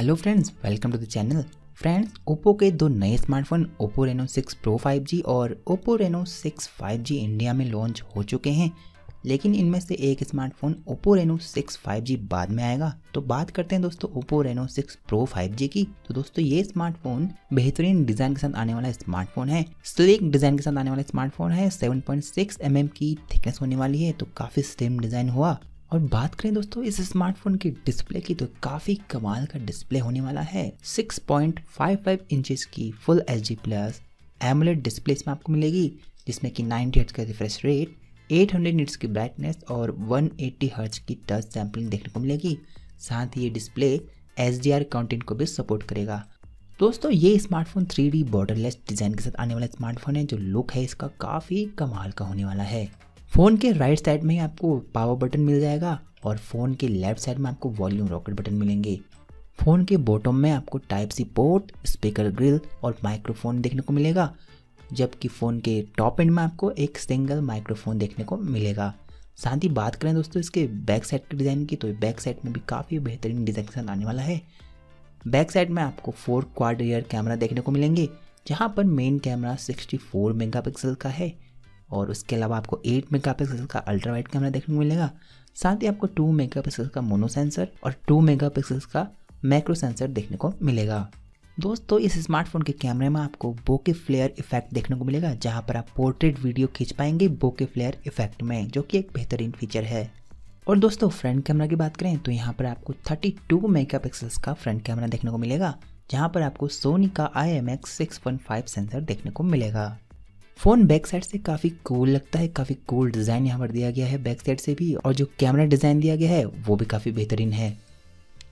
Hello friends welcome to the channel friends Oppo के दो नए smartphone Oppo Reno 6 pro 5G और Oppo Reno 6 5G India में launch हो चुके हैं। लेकिन इनमें से एक स्मार्टफ़ोन ओप्पो रेनो 6 5G बाद में आएगा। तो बात करते हैं दोस्तों ओप्पो रेनो 6 प्रो 5G की। तो दोस्तों ये स्मार्टफ़ोन बेहतरीन डिज़ाइन के साथ आने वाला स्मार्टफ़ोन है। स्लिक डिज़ाइन के साथ आने वाला स्मार्टफ़ोन है। 7.6 पॉइंट की थिकनेस होने वाली है। तो काफ़ी स्लिम डिज़ाइन हुआ। और बात करें दोस्तों, इस स्मार्टफ़ोन की डिस्प्ले की तो काफ़ी कमाल का डिस्प्ले होने वाला है। 6.55 इंचेस की full H D plus AMOLED display इसमें आपको मिलेगी, जिसमें कि 90 हर्ट्ज का रिफ्रेश रेट 800 निट्स की ब्राइटनेस और 180 हर्ट्ज की टच सैम्पलिंग देखने को मिलेगी। साथ ही ये display H D R content को भी सपोर्ट करेगा। दोस्तों, ये स्मार्टफ़ोन 3D बॉर्डरलेस डिज़ाइन के साथ आने वाला स्मार्टफ़ोन है, जो लुक है इसका काफ़ी कमाल का होने वाला है। फ़ोन के राइट साइड में ही आपको पावर बटन मिल जाएगा और फ़ोन के लेफ़्ट साइड में आपको वॉल्यूम रॉकेट बटन मिलेंगे। फ़ोन के बॉटम में आपको type C port, speaker grill और माइक्रोफोन देखने को मिलेगा, जबकि फ़ोन के टॉप एंड में आपको एक सिंगल माइक्रोफोन देखने को मिलेगा। साथ ही बात करें दोस्तों इसके बैक साइड के डिज़ाइन की तो बैक साइड में भी काफ़ी बेहतरीन डिज़ाइन आने वाला है। बैक साइड में आपको फोर क्वाड रियर कैमरा देखने को मिलेंगे, जहाँ पर मेन कैमरा 64 मेगापिक्सल का है। और उसके अलावा आपको 8 मेगापिक्सल का अल्ट्रा वाइड कैमरा देखने को मिलेगा। साथ ही आपको 2 मेगापिक्सल का मोनो सेंसर और 2 मेगापिक्सल का मैक्रो सेंसर देखने को मिलेगा। दोस्तों, इस स्मार्टफ़ोन के कैमरे में आपको बोके फ्लेयर इफ़ेक्ट देखने को मिलेगा, जहाँ पर आप पोर्ट्रेट वीडियो खींच पाएँगे बोके फ्लेयर इफ़ेक्ट में, जो कि एक बेहतरीन फीचर है। और दोस्तों फ्रंट कैमरा की बात करें तो यहाँ पर आपको 32 मेगापिक्सल्स का फ्रंट कैमरा देखने को मिलेगा, जहाँ पर आपको सोनी का आई एम सेंसर देखने को मिलेगा। फ़ोन बैक साइड से काफ़ी कूल लगता है, काफ़ी कूल डिज़ाइन यहाँ पर दिया गया है बैक साइड से भी, और जो कैमरा डिज़ाइन दिया गया है, वो भी काफ़ी बेहतरीन है।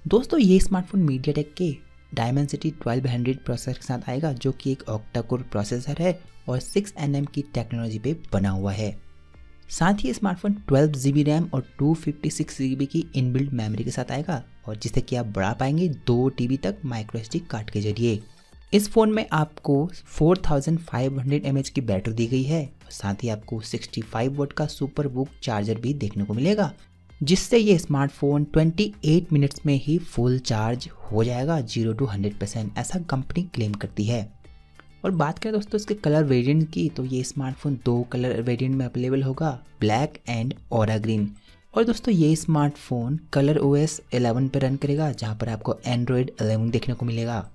दोस्तों, ये स्मार्टफ़ोन मीडिया टेक के डायमेंसिटी ट्वेल्व हंड्रेड प्रोसेसर के साथ आएगा, जो कि एक ऑक्टाकोर प्रोसेसर है और सिक्स एन की टेक्नोलॉजी पे बना हुआ है। साथ ही स्मार्टफ़ोन ट्वेल्व जी रैम और टू फिफ्टी सिक्स की इनबिल्ड मेमोरी के साथ आएगा, और जिसे कि आप बढ़ा पाएँगे दो टी तक माइक्रो कार्ड के ज़रिए। इस फ़ोन में आपको 4500 mAh की बैटरी दी गई है। साथ ही आपको 65 वोट का सुपर बुक चार्जर भी देखने को मिलेगा, जिससे ये स्मार्टफ़ोन 28 मिनट्स में ही फुल चार्ज हो जाएगा, ज़ीरो टू हंड्रेड परसेंट, ऐसा कंपनी क्लेम करती है। और बात करें दोस्तों इसके कलर वेरिएंट की तो ये स्मार्टफ़ोन दो कलर वेरिएंट में अवेलेबल होगा, ब्लैक एंड और ग्रीन। और दोस्तों ये smartphone Color O S eleven पर रन करेगा, जहाँ पर आपको एंड्रॉयड 11 देखने को मिलेगा।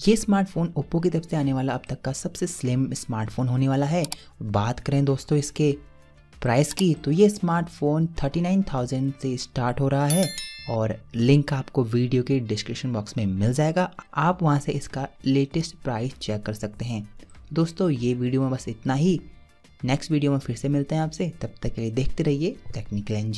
ये स्मार्टफ़ोन ओप्पो की तरफ़ से आने वाला अब तक का सबसे स्लिम स्मार्टफ़ोन होने वाला है। बात करें दोस्तों इसके प्राइस की तो ये स्मार्टफ़ोन 39,000 से स्टार्ट हो रहा है और लिंक आपको वीडियो के डिस्क्रिप्शन बॉक्स में मिल जाएगा। आप वहाँ से इसका लेटेस्ट प्राइस चेक कर सकते हैं। दोस्तों ये वीडियो में बस इतना ही। नेक्स्ट वीडियो में फिर से मिलते हैं आपसे। तब तक के लिए देखते रहिए टेक्निकल एन